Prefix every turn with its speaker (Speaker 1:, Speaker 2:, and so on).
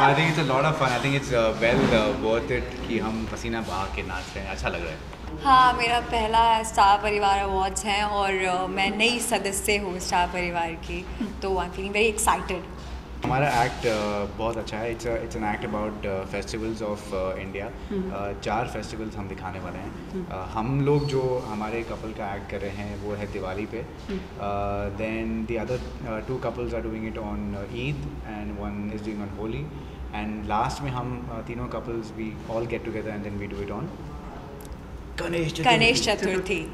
Speaker 1: I think it's a lot of fun I think it's well worth it कि हम पसीना बहा के नाच रहे हैं। अच्छा लग रहा है।
Speaker 2: हाँ मेरा पहला स्टार परिवार अवार्ड्स है और uh, मैं नई सदस्य हूँ स्टार परिवार की। तो आई फीलिंग वेरी एक्साइटेड
Speaker 1: हमारा एक्ट बहुत अच्छा है। It's it's an act about festivals of India चार फेस्टिवल्स हम दिखाने वाले हैं। uh, हम लोग जो हमारे कपल का एक्ट कर रहे हैं वो है दिवाली पे। Then the other two couples are doing it on Eid and one is doing on Holi and last में हम uh, तीनों couples we all get together and then we do it on Ganesh
Speaker 2: Ganesh Chaturthi.